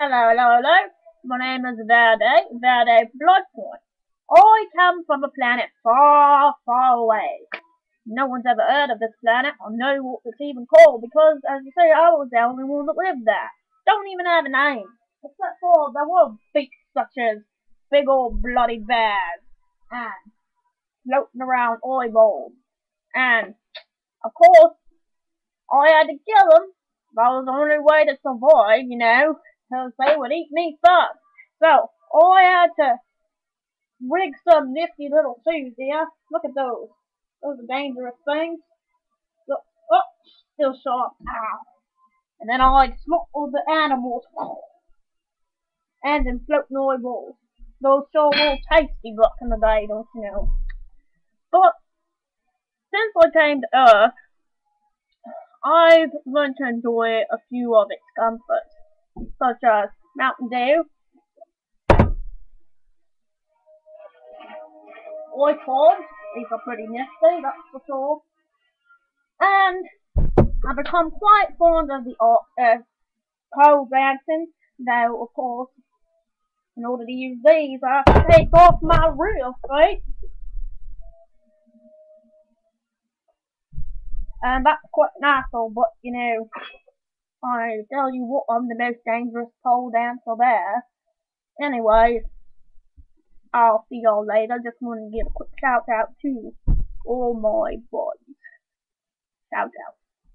Hello, hello, hello. My name is Vardai, Vardai Bloodpointe. I come from a planet far, far away. No one's ever heard of this planet or know what it's even called because, as you say, I was the only one that lived there. Don't even have a name, except for there were beasts such as big old bloody bears and floating around eyeballs. And, of course, I had to kill them. That was the only way to survive, you know because they would eat me first. So, I had to rig some nifty little shoes here. Look at those. Those are dangerous things. Look, oh, still sharp. Ow. And then I slaughter the animals. And then floating eyeballs. Those sure were tasty back in the day, don't you know? But, since I came to Earth, I've learned to enjoy a few of its comforts such as Mountain Dew, Oikons, these are pretty nifty, that's for sure. And I've become quite fond of the uh, pole dancing, though of course, in order to use these, I take off my real feet. And that's quite nice, but you know, I tell you what, I'm the most dangerous pole dancer there. Anyways, I'll see y'all later. Just want to give a quick shout out to all my boys. Shout out.